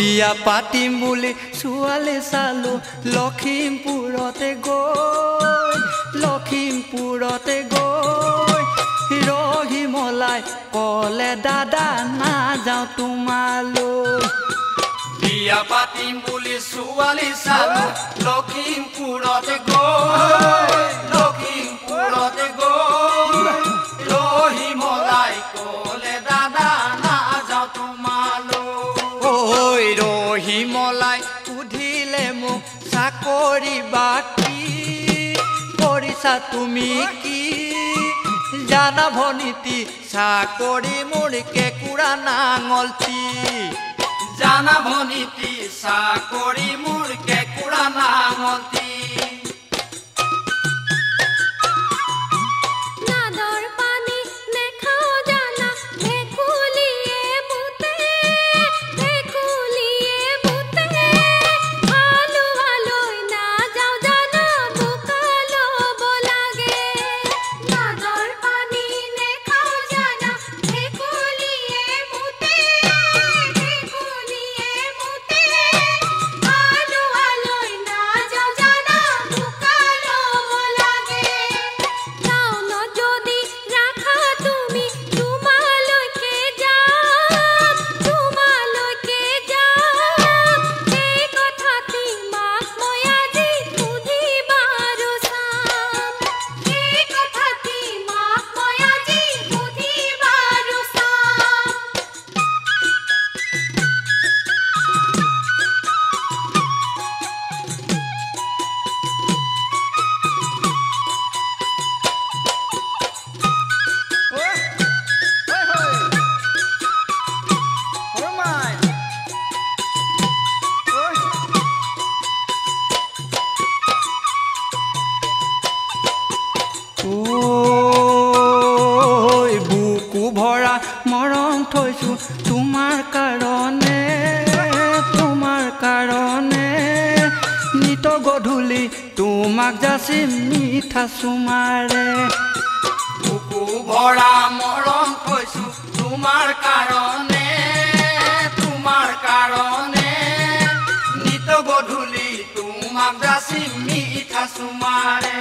বিয়া পাতিম বুলি ছোৱালী চালো লখিমপুৰতে গৈ লখিমপুৰতে গৈ। ৰহি মলাই কলে দাদা নাযাওঁ তোমালৈ। বিয়া পাতিম বুলি ছোৱালী চালো লখিমপুৰতে গৈ। সুধিলে মোক চাকৰি বাকী কৰিছা তুমি কি? জানা ভনীতি চাকৰি মোৰ কেঁকুৰা নাঙলটি জানা ভনীতি চাকৰি মোৰ কেঁকুৰা নাঙলটি মৰম থৈছো তোমাৰ কাৰণে তোমাৰ কাৰণে নিত গধূলি তোমাক যাচি মিঠা চুমাৰে। ভৰা মৰম থৈছো তোমাৰ কাৰণে তোমাৰ কাৰণে নিত গধূলি তোমাক যাচি মিঠা চুমাৰে।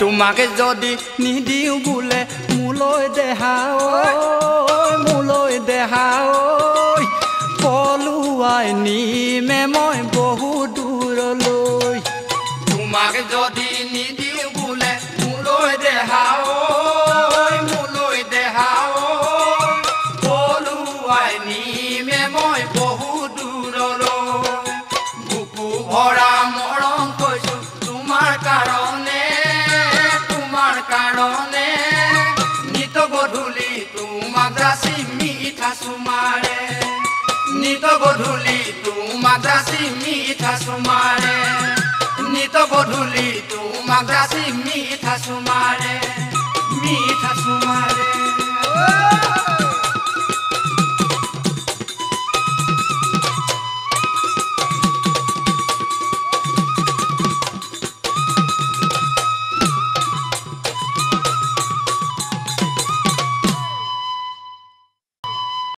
তোমাকে যদি নিদিওঁ বোলে মোলৈ দেহা ঐ মোলৈ দেহা ঐ। পলুৱাই নিমে মই বহু দূৰলৈ। তোমাকে যদি নিদিওঁ বোলে মোলৈ দেহা ঐ মোলৈ দেহা ঐ। পলুৱাই নিমে মই তোমাক যাচি মিঠা চুমাৰে নিত গধূলি তোমাক যাচি মিঠা চুমাৰে মিঠা চুমাৰে